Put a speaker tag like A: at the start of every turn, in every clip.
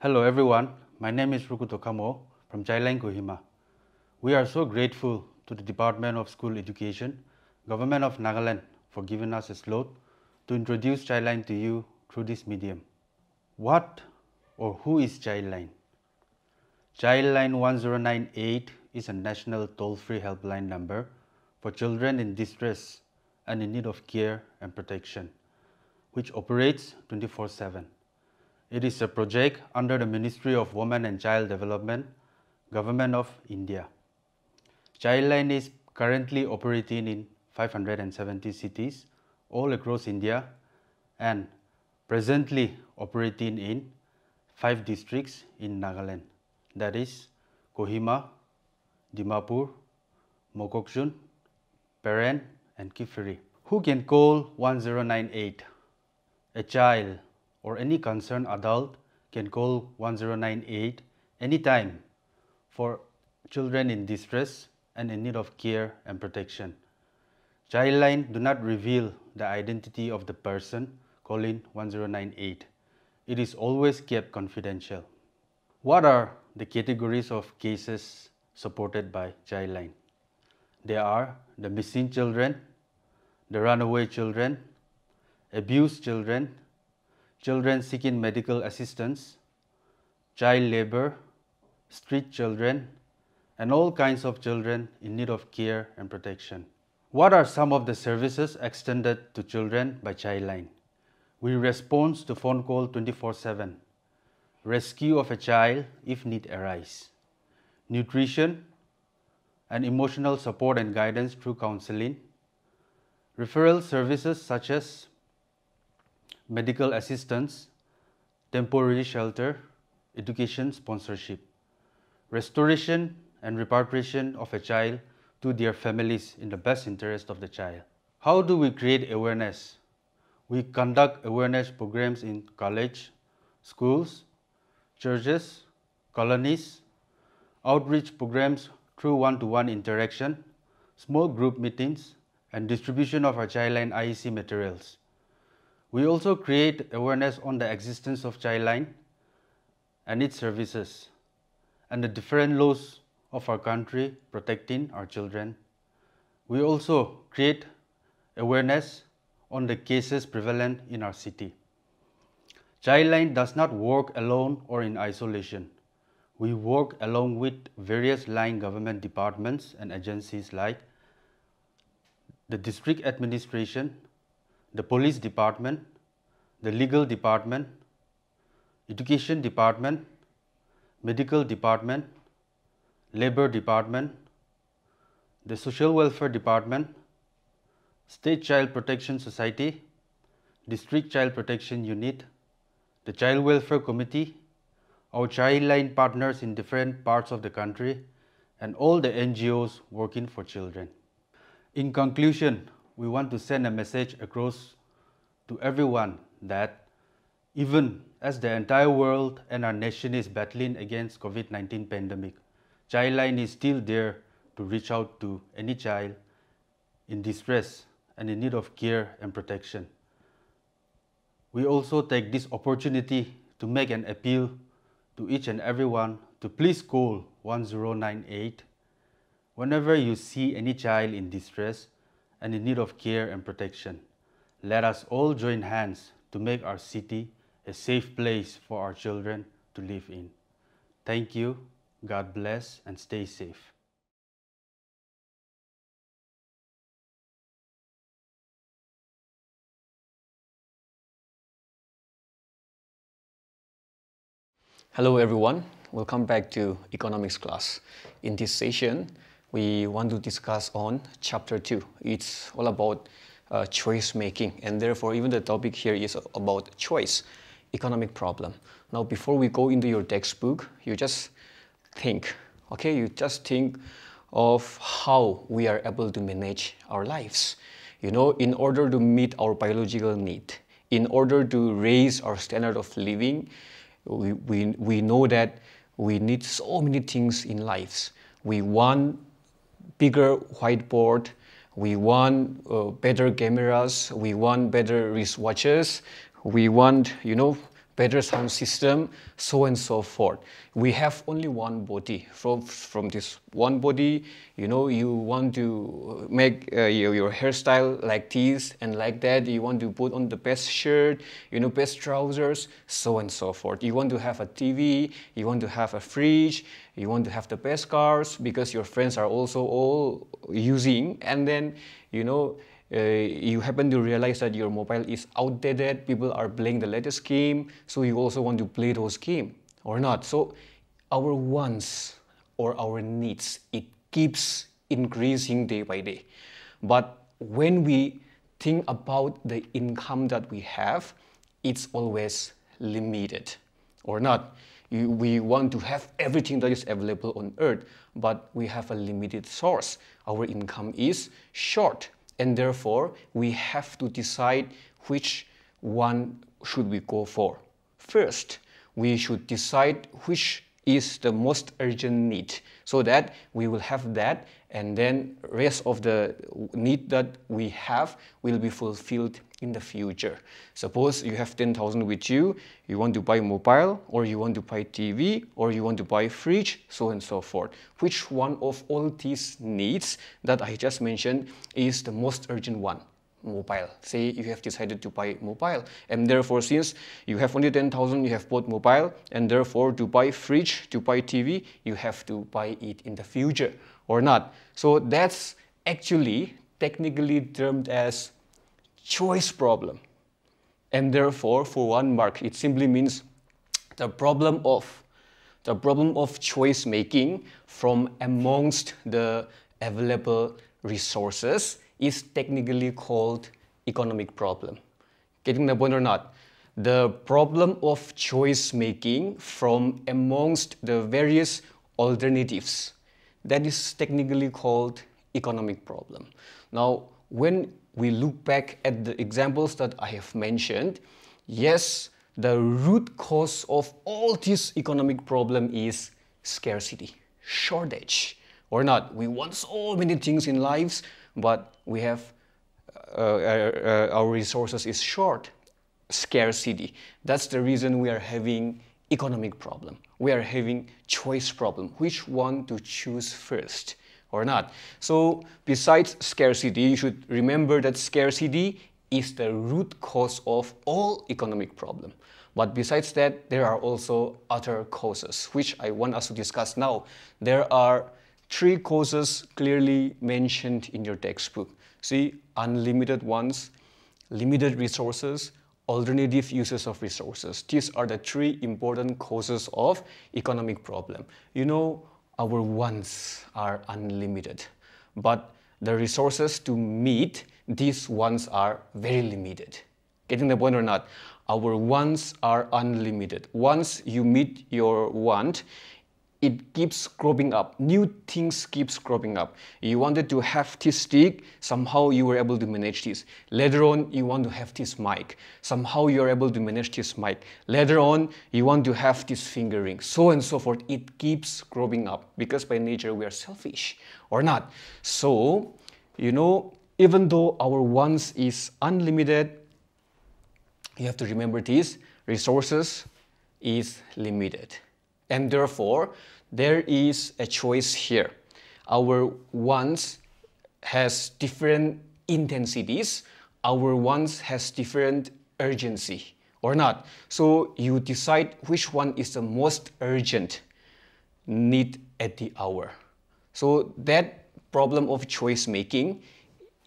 A: Hello everyone, my name is Rukuto Kamo from Childline Kohima. We are so grateful to the Department of School Education, Government of Nagaland for giving us a slot to introduce Childline to you through this medium. What or who is Childline? Childline 1098 is a national toll-free helpline number for children in distress and in need of care and protection, which operates 24-7. It is a project under the Ministry of Women and Child Development, Government of India. Childline is currently operating in 570 cities all across India and presently operating in five districts in Nagaland, that is Kohima, Dimapur, Mokokchung, Peren and Kiphire. Who can call 1098? A child or any concerned adult can call 1098 anytime for children in distress and in need of care and protection. Childline do not reveal the identity of the person calling 1098. It is always kept confidential. What are the categories of cases supported by Childline? There are the missing children, the runaway children, abused children, children seeking medical assistance, child labor, street children, and all kinds of children in need of care and protection. What are some of the services extended to children by Childline? We respond to phone call 24-7, rescue of a child if need arise, nutrition and emotional support and guidance through counseling, referral services such as medical assistance, temporary shelter, education sponsorship, restoration and repatriation of a child to their families in the best interest of the child. How do we create awareness? We conduct awareness programs in college, schools, churches, colonies, outreach programs through one-to-one -one interaction, small group meetings, and distribution of our Childline IEC materials. We also create awareness on the existence of Childline and its services and the different laws of our country protecting our children. We also create awareness on the cases prevalent in our city. Childline does not work alone or in isolation. We work along with various line government departments and agencies like the district administration, the police department, the legal department, education department, medical department, labor department, the social welfare department, state child protection society, district child protection unit, the child welfare committee, our childline partners in different parts of the country, and all the NGOs working for children. In conclusion, we want to send a message across to everyone that even as the entire world and our nation is battling against COVID-19 pandemic, Childline is still there to reach out to any child in distress and in need of care and protection. We also take this opportunity to make an appeal to each and everyone to please call 1098 whenever you see any child in distress and in need of care and protection. Let us all join hands to make our city a safe place for our children to live in. Thank you. God bless and stay safe.
B: Hello everyone, welcome back to economics class. In this session, we want to discuss on chapter 2. It's all about uh, choice making and therefore even the topic here is about choice, economic problem. Now before we go into your textbook, you just think, okay? You just think of how we are able to manage our lives. You know, in order to meet our biological need, in order to raise our standard of living, we, we, we know that we need so many things in lives. We want bigger whiteboard, we want uh, better cameras, we want better wristwatches, we want, you know, better sound system, so and so forth. We have only one body. From, from this one body, you know, you want to make uh, your, your hairstyle like this and like that. You want to put on the best shirt, you know, best trousers, so and so forth. You want to have a TV, you want to have a fridge, you want to have the best cars because your friends are also all using. And then, you know, uh, you happen to realize that your mobile is outdated, people are playing the latest game, so you also want to play those games or not. So our wants or our needs, it keeps increasing day by day. But when we think about the income that we have, it's always limited or not. You, we want to have everything that is available on earth, but we have a limited source. Our income is short and therefore we have to decide which one should we go for. First, we should decide which is the most urgent need so that we will have that and then rest of the need that we have will be fulfilled in the future. Suppose you have 10,000 with you, you want to buy mobile or you want to buy TV or you want to buy fridge, so and so forth. Which one of all these needs that I just mentioned is the most urgent one? mobile. Say you have decided to buy mobile and therefore since you have only 10,000 you have bought mobile and therefore to buy fridge, to buy TV, you have to buy it in the future or not. So that's actually technically termed as choice problem. And therefore for one mark it simply means the problem of the problem of choice making from amongst the available resources is technically called economic problem. Getting the point or not? The problem of choice making from amongst the various alternatives. That is technically called economic problem. Now, when we look back at the examples that I have mentioned, yes, the root cause of all this economic problem is scarcity, shortage, or not. We want so many things in lives, but we have uh, uh, our resources is short, scarcity. That's the reason we are having economic problem. We are having choice problem. Which one to choose first or not? So besides scarcity, you should remember that scarcity is the root cause of all economic problem. But besides that, there are also other causes, which I want us to discuss now. There are three causes clearly mentioned in your textbook. See, unlimited ones, limited resources, alternative uses of resources. These are the three important causes of economic problem. You know, our wants are unlimited, but the resources to meet these wants are very limited. Getting the point or not? Our wants are unlimited. Once you meet your want, it keeps growing up. New things keeps growing up. You wanted to have this stick, somehow you were able to manage this. Later on, you want to have this mic. Somehow you're able to manage this mic. Later on, you want to have this fingering, so and so forth. It keeps growing up because by nature we are selfish or not. So, you know, even though our wants is unlimited, you have to remember this, resources is limited. And therefore, there is a choice here. Our wants has different intensities. Our wants has different urgency or not. So you decide which one is the most urgent need at the hour. So that problem of choice making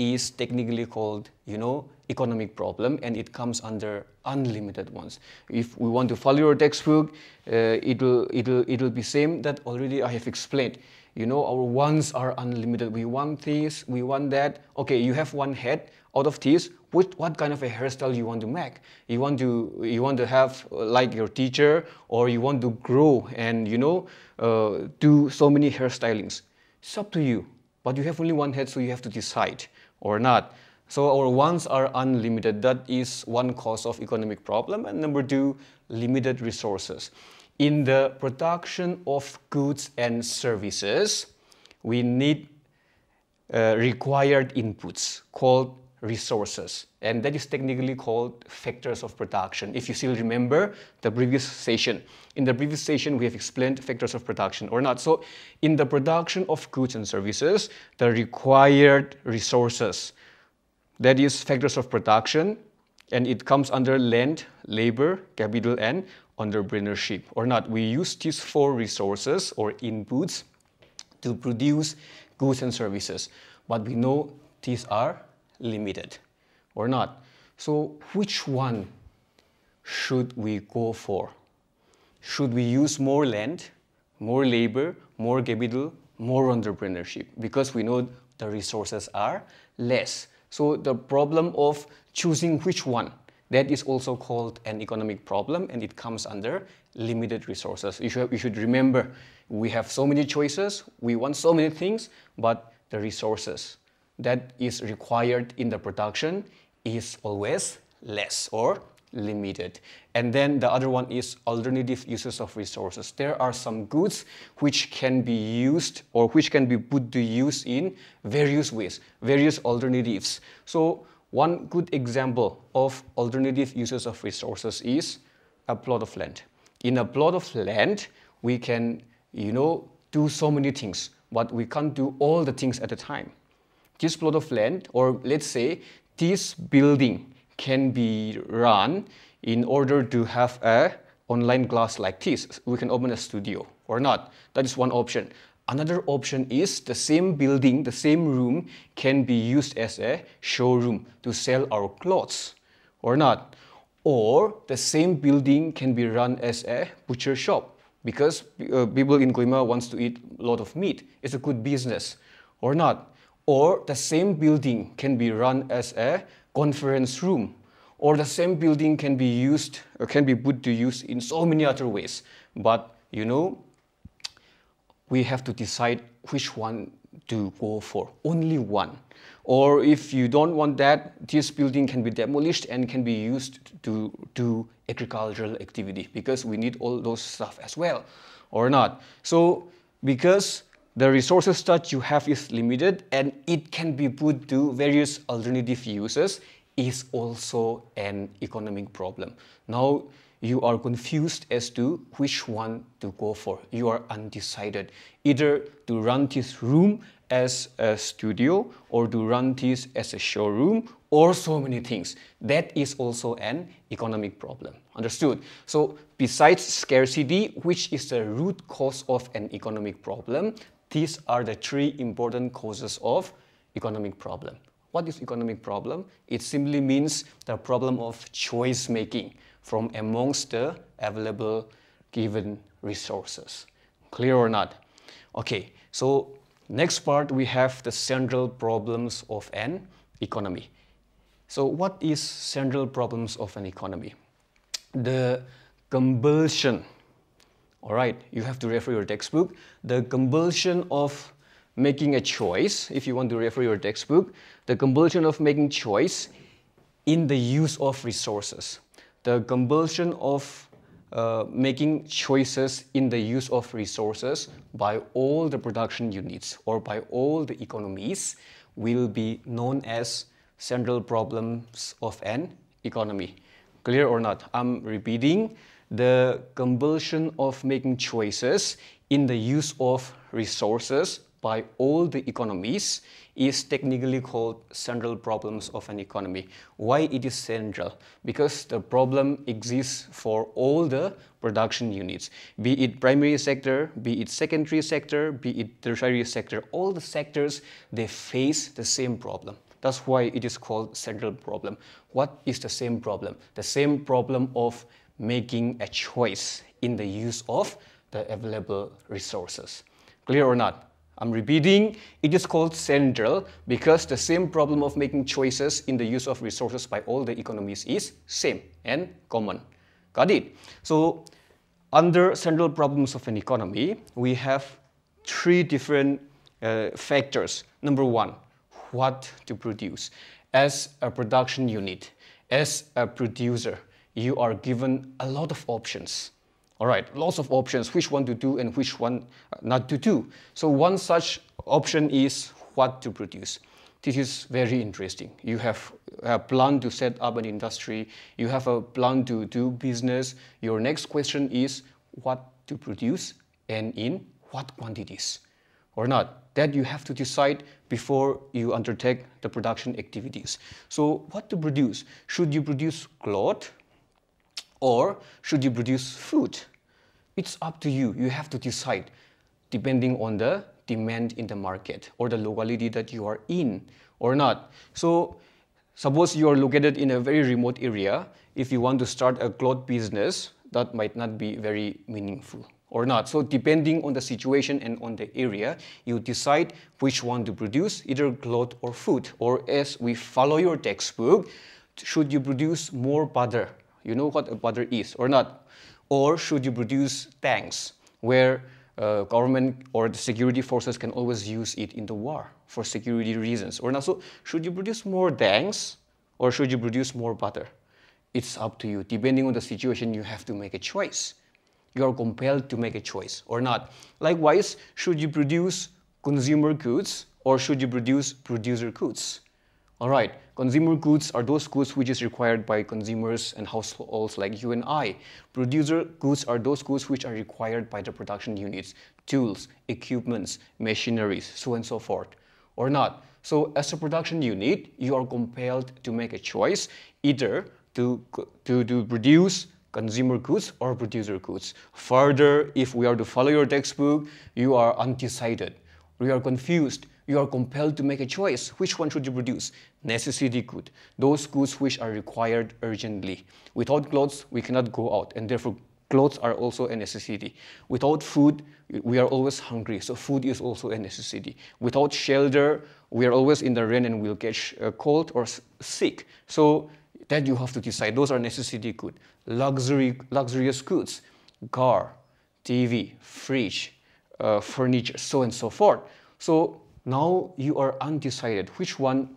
B: is technically called, you know, economic problem and it comes under unlimited ones. If we want to follow your textbook, uh, it will it will it will be same that already I have explained. You know, our wants are unlimited. We want this, we want that. Okay, you have one head. Out of this, what, what kind of a hairstyle you want to make? You want to you want to have uh, like your teacher, or you want to grow and you know uh, do so many hairstylings. It's up to you. But you have only one head, so you have to decide or not. So our wants are unlimited. That is one cause of economic problem. And number two, limited resources. In the production of goods and services, we need uh, required inputs called resources. And that is technically called factors of production. If you still remember the previous session. In the previous session, we have explained factors of production or not. So in the production of goods and services, the required resources, that is factors of production, and it comes under land, labor, capital, and entrepreneurship or not. We use these four resources or inputs to produce goods and services, but we know these are limited or not. So which one should we go for? Should we use more land, more labor, more capital, more entrepreneurship? Because we know the resources are less. So the problem of choosing which one, that is also called an economic problem and it comes under limited resources. You should, you should remember, we have so many choices, we want so many things, but the resources that is required in the production is always less or limited. And then the other one is alternative uses of resources. There are some goods which can be used or which can be put to use in various ways, various alternatives. So one good example of alternative uses of resources is a plot of land. In a plot of land, we can, you know, do so many things, but we can't do all the things at a time this plot of land, or let's say this building can be run in order to have a online class like this. We can open a studio or not. That is one option. Another option is the same building, the same room can be used as a showroom to sell our clothes or not. Or the same building can be run as a butcher shop because uh, people in Kohima wants to eat a lot of meat. It's a good business or not. Or the same building can be run as a conference room. Or the same building can be used or can be put to use in so many other ways. But you know, we have to decide which one to go for. Only one. Or if you don't want that, this building can be demolished and can be used to do agricultural activity because we need all those stuff as well, or not. So because the resources that you have is limited and it can be put to various alternative uses is also an economic problem. Now you are confused as to which one to go for. You are undecided either to run this room as a studio or to run this as a showroom or so many things. That is also an economic problem. Understood? So besides scarcity, which is the root cause of an economic problem, these are the three important causes of economic problem. What is economic problem? It simply means the problem of choice making from amongst the available given resources. Clear or not? Okay, so next part we have the central problems of an economy. So what is central problems of an economy? The compulsion all right, you have to refer your textbook. The compulsion of making a choice, if you want to refer your textbook, the compulsion of making choice in the use of resources. The compulsion of uh, making choices in the use of resources by all the production units or by all the economies will be known as central problems of an economy. Clear or not? I'm repeating the compulsion of making choices in the use of resources by all the economies is technically called central problems of an economy. Why it is central? Because the problem exists for all the production units, be it primary sector, be it secondary sector, be it tertiary sector, all the sectors, they face the same problem. That's why it is called central problem. What is the same problem? The same problem of making a choice in the use of the available resources. Clear or not? I'm repeating, it is called central because the same problem of making choices in the use of resources by all the economies is same and common. Got it? So under central problems of an economy, we have three different uh, factors. Number one, what to produce. As a production unit, as a producer, you are given a lot of options. All right, lots of options, which one to do and which one uh, not to do. So one such option is what to produce. This is very interesting. You have a plan to set up an industry, you have a plan to do business. Your next question is what to produce and in what quantities or not. That you have to decide before you undertake the production activities. So what to produce? Should you produce cloth or should you produce food? It's up to you. You have to decide depending on the demand in the market or the locality that you are in or not. So suppose you are located in a very remote area, if you want to start a cloth business, that might not be very meaningful or not. So depending on the situation and on the area, you decide which one to produce, either cloth or food. Or as we follow your textbook, should you produce more butter? You know what a butter is or not? Or should you produce tanks where uh, government or the security forces can always use it in the war for security reasons. Or not. So should you produce more tanks or should you produce more butter? It's up to you. Depending on the situation, you have to make a choice. You are compelled to make a choice or not. Likewise, should you produce consumer goods or should you produce producer goods? All right, consumer goods are those goods which is required by consumers and households like you and I. Producer goods are those goods which are required by the production units, tools, equipments, machineries, so and so forth, or not. So as a production unit, you are compelled to make a choice either to, to, to produce consumer goods or producer goods. Further, if we are to follow your textbook, you are undecided. We are confused you are compelled to make a choice. Which one should you produce? Necessity good, those goods which are required urgently. Without clothes, we cannot go out, and therefore clothes are also a necessity. Without food, we are always hungry, so food is also a necessity. Without shelter, we are always in the rain and we'll catch a cold or sick. So that you have to decide. Those are necessity good. Luxury, luxurious goods, car, TV, fridge, uh, furniture, so and so forth. So now you are undecided which one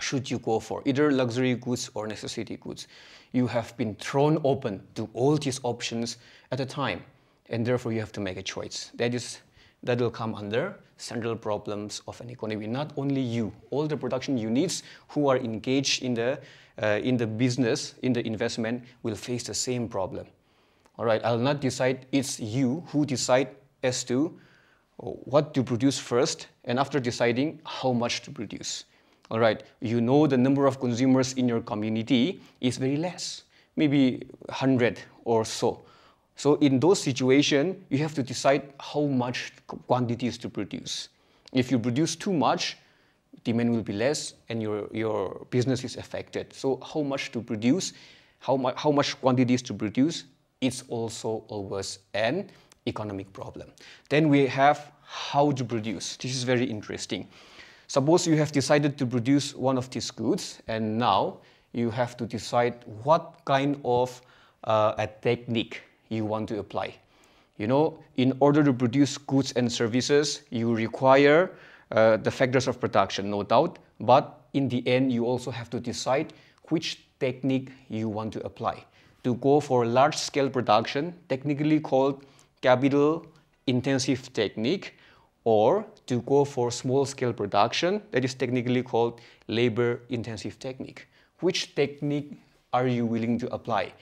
B: should you go for, either luxury goods or necessity goods. You have been thrown open to all these options at a time, and therefore you have to make a choice. That is, that will come under central problems of an economy. Not only you, all the production units who are engaged in the, uh, in the business, in the investment, will face the same problem. All right, I'll not decide, it's you who decide as to what to produce first, and after deciding how much to produce. All right, you know the number of consumers in your community is very less, maybe 100 or so. So in those situations, you have to decide how much quantities to produce. If you produce too much, demand will be less and your, your business is affected. So how much to produce, how, mu how much quantities to produce, it's also always an economic problem. Then we have how to produce. This is very interesting. Suppose you have decided to produce one of these goods and now you have to decide what kind of uh, a technique you want to apply. You know, in order to produce goods and services, you require uh, the factors of production, no doubt, but in the end, you also have to decide which technique you want to apply. To go for large-scale production, technically called capital intensive technique or to go for small scale production that is technically called labor intensive technique. Which technique are you willing to apply?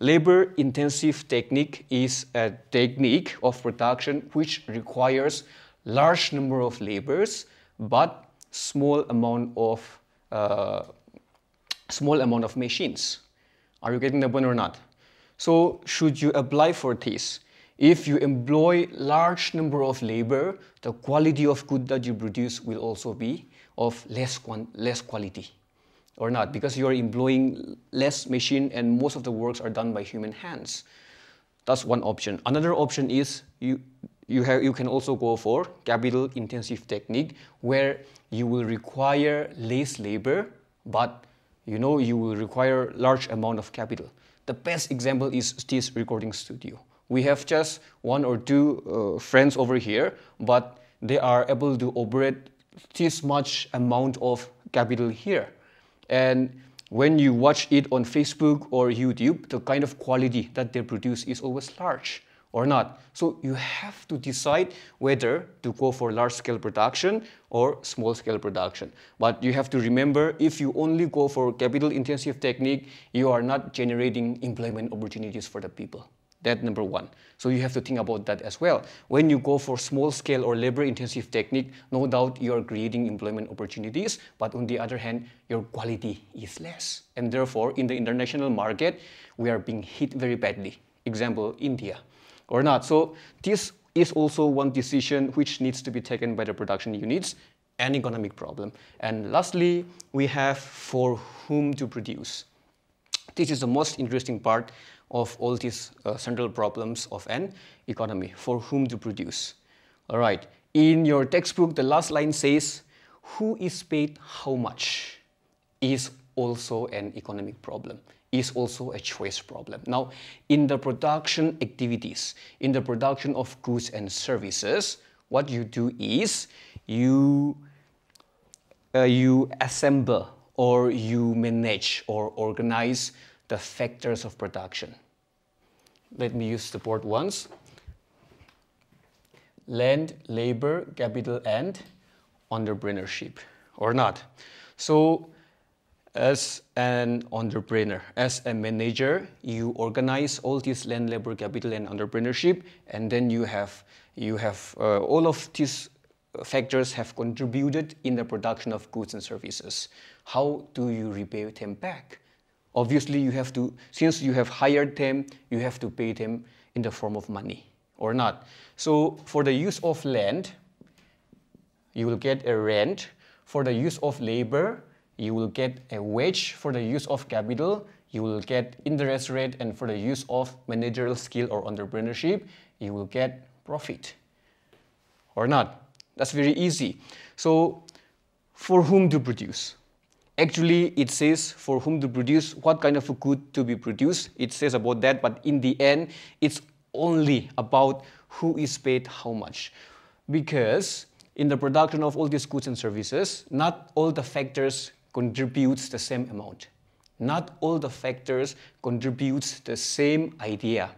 B: Labor intensive technique is a technique of production which requires large number of labors but small amount of uh, small amount of machines. Are you getting the point or not? So should you apply for this? If you employ large number of labor, the quality of good that you produce will also be of less, less quality or not because you are employing less machine and most of the works are done by human hands. That's one option. Another option is you, you, have, you can also go for capital intensive technique where you will require less labor but you know you will require large amount of capital. The best example is this recording studio we have just one or two uh, friends over here, but they are able to operate this much amount of capital here. And when you watch it on Facebook or YouTube, the kind of quality that they produce is always large or not. So you have to decide whether to go for large scale production or small scale production. But you have to remember if you only go for capital intensive technique, you are not generating employment opportunities for the people. That number one. So you have to think about that as well. When you go for small scale or labor intensive technique, no doubt you are creating employment opportunities, but on the other hand, your quality is less. And therefore, in the international market, we are being hit very badly. Example, India or not. So this is also one decision which needs to be taken by the production units and economic problem. And lastly, we have for whom to produce. This is the most interesting part of all these uh, central problems of an economy, for whom to produce. All right, in your textbook, the last line says, who is paid how much is also an economic problem is also a choice problem. Now, in the production activities, in the production of goods and services, what you do is you, uh, you assemble or you manage or organize the factors of production. Let me use the board once. Land, labor, capital, and entrepreneurship, or not. So as an entrepreneur, as a manager, you organize all these land, labor, capital, and entrepreneurship, and then you have you have uh, all of these factors have contributed in the production of goods and services. How do you repay them back? Obviously, you have to since you have hired them, you have to pay them in the form of money or not. So for the use of land, you will get a rent. For the use of labor, you will get a wage for the use of capital, you will get interest rate, and for the use of managerial skill or entrepreneurship, you will get profit. Or not. That's very easy. So, for whom to produce? Actually, it says for whom to produce, what kind of good to be produced. It says about that, but in the end, it's only about who is paid how much. Because in the production of all these goods and services, not all the factors contributes the same amount. Not all the factors contributes the same idea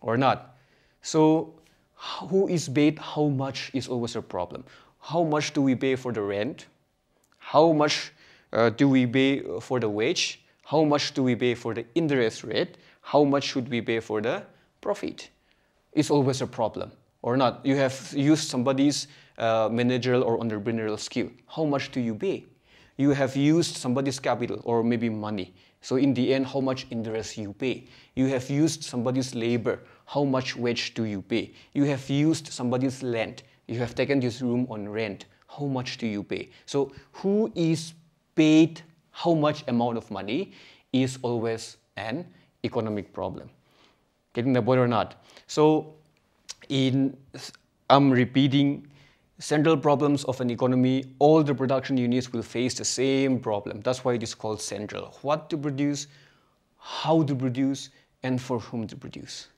B: or not. So who is paid how much is always a problem. How much do we pay for the rent? How much uh, do we pay for the wage? How much do we pay for the interest rate? How much should we pay for the profit? It's always a problem or not. You have used somebody's uh, managerial or entrepreneurial skill. How much do you pay? you have used somebody's capital or maybe money. So in the end, how much interest you pay? You have used somebody's labor. How much wage do you pay? You have used somebody's land. You have taken this room on rent. How much do you pay? So who is paid how much amount of money is always an economic problem. Getting the point or not? So in I'm repeating central problems of an economy, all the production units will face the same problem. That's why it is called central. What to produce, how to produce, and for whom to produce.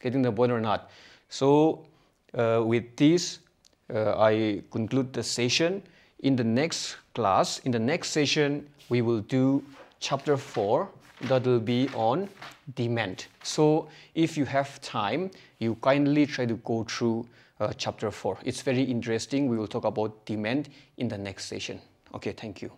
B: Getting the point or not? So uh, with this, uh, I conclude the session. In the next class, in the next session, we will do chapter 4 that will be on demand. So if you have time, you kindly try to go through uh, chapter 4. It's very interesting. We will talk about demand in the next session. Okay, thank you.